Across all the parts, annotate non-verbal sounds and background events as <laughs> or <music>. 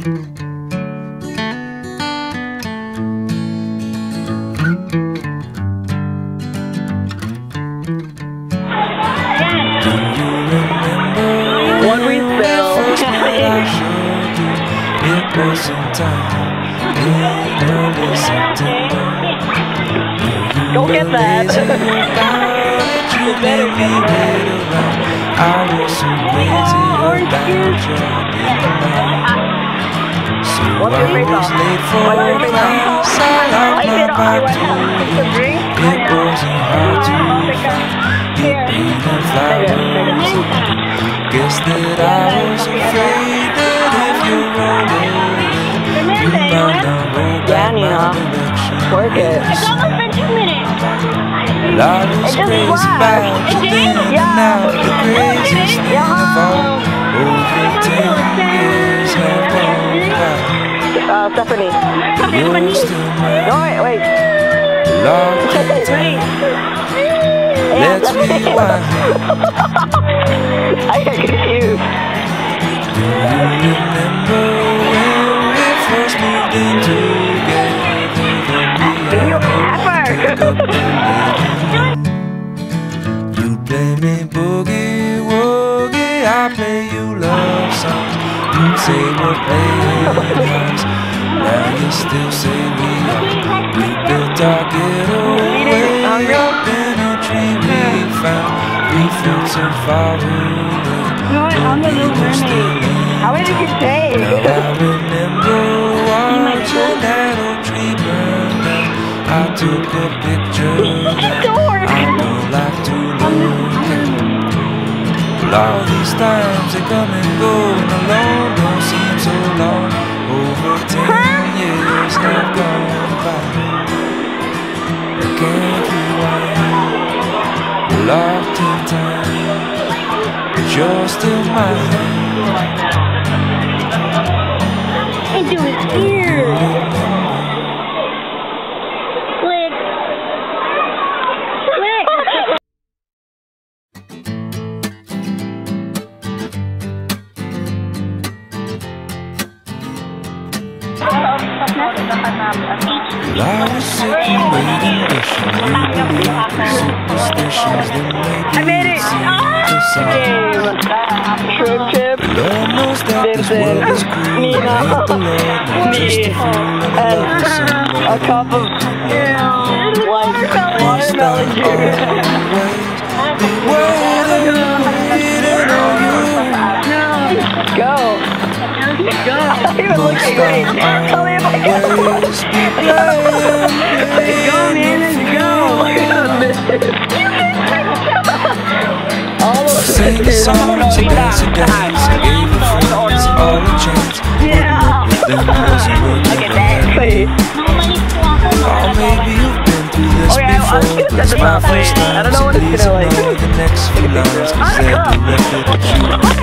Go <laughs> get that. You wait around. I was so crazy about your. So What's your I favorite was song? late for What's your favorite song? class. I locked my pipe to you. Drink? It wasn't hard to find. You painted flowers. Guess that I was afraid that if you rolled away, you might not roll back my Nina. direction. Work it. It's almost been two minutes. Well, I was just crazy laughed. about you then, and Yeah. now the craziest thing of all. Over ten years have gone by. Uh, Stephanie. Still No, wait, wait. Time. Yeah, Let's Stephanie. rewind. <laughs> I got confused. Do you remember when we first moved in together? The You You play me boogie woogie, I play you love songs. You say we're playing <laughs> now you still say we are. We built our getaway up in a tree we found. We felt so far away, but we were still in. How did you say? Now I remember <laughs> watching that old tree burn down. I took a picture I don't like to look at. All these times they come and go, and alone don't seem so long. Over ten years have gone by. I can't rewind. Locked in time, but you're still mine. Into his ear. Well, I was sitting waiting, wishing you believed in superstitions that made it. decide. Trip, trip. Lord knows that this world is cruel. The fool and a cup of like watermelon juice. Always be waiting, waiting on you. Go. Go. You're looking great. Tell me if I can. Always be playing. Go, man, let's go. Almost Sing a song, so dance a dance. I gave your friends all a chance. Yeah. Then wasn't working out. Wait. Oh, maybe you've been through this Okay, before. But it's my first it. I time, don't know so what it's please gonna like. ignore the next few lines. Cause they're directed at you.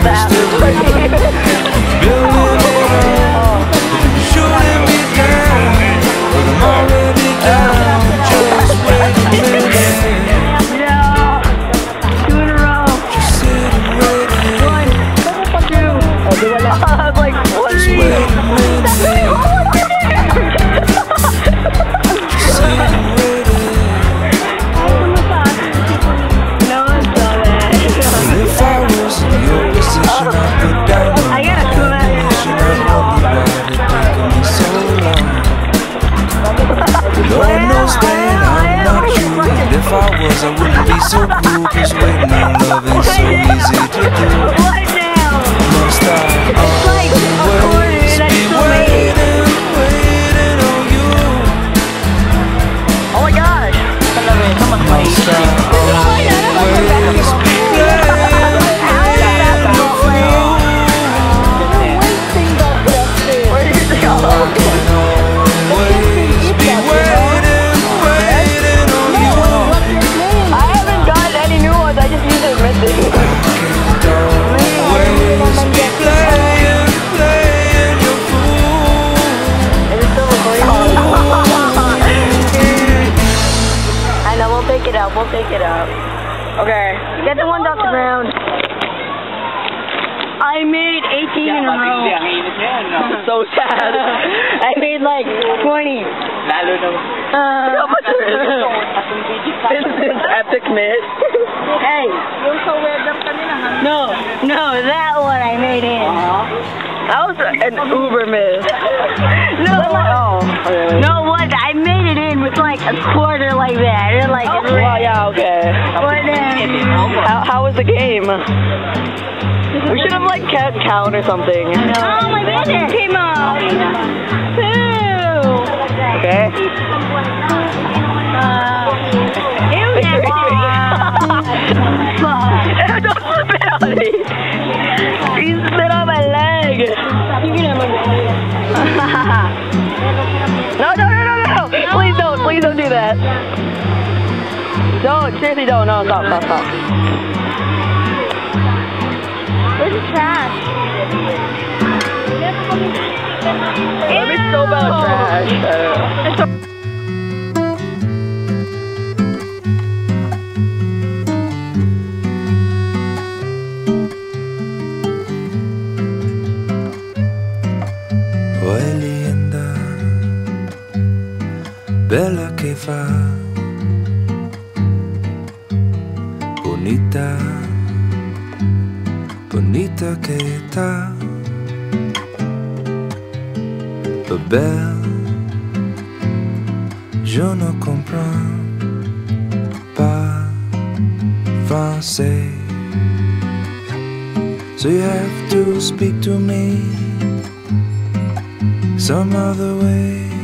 Enough. <laughs> wouldn't be so cruel. 'Cause waiting on love is so easy to do. Must I always be waiting, waiting on you? Oh my gosh. I always We'll take it out. Okay. Get the ones off the ground. I made 18 in a row. <laughs> so sad. I made like 20. I don't Uh, <laughs> this is epic miss. hey. No, no, that one I made in. That was an uber miss. No. No like a quarter like that. And like, Well, yeah, okay. What then? How, how was the game? We should have like kept count or something. Oh, my goodness. came out. Two. Okay. Uh, ew, that Fuck. Don't spit on me. You spit on my leg. You can have my No, no, no, no, no! Please don't, do that. Don't, seriously don't. No, stop, stop, stop. Where's the trash? Bonita che età, belle, je ne comprends pas français. So you have to speak to me some other way.